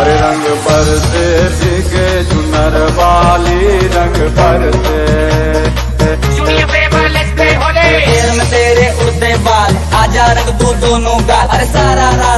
अरे रंग पर से के चुनर वाली रंग पर से। तेरे में उड़ते बाल आजा रंग दो दोनों का। अरे सारा रा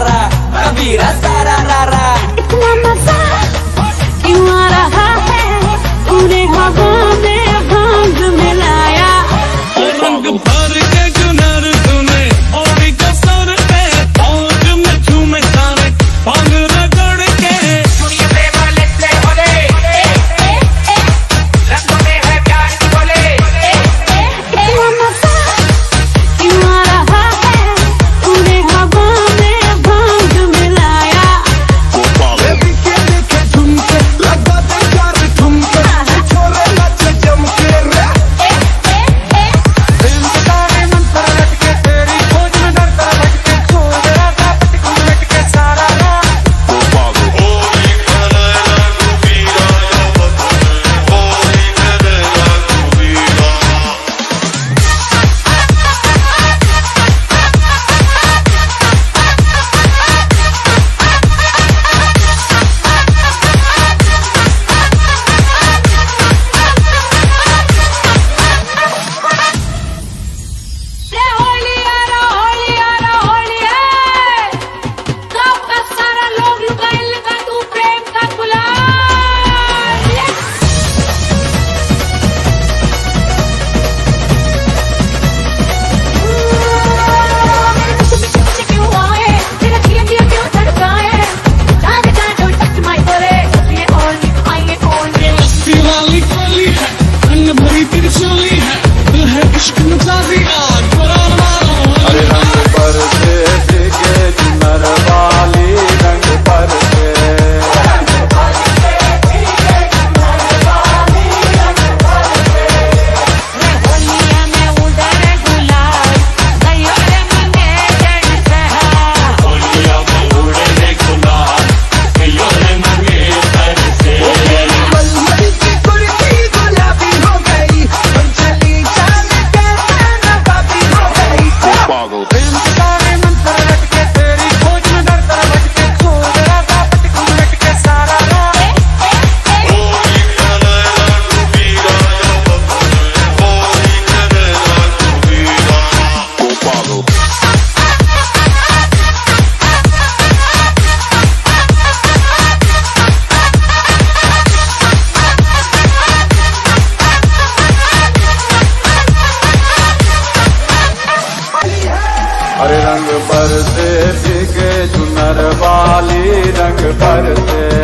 Eventually तक बरसे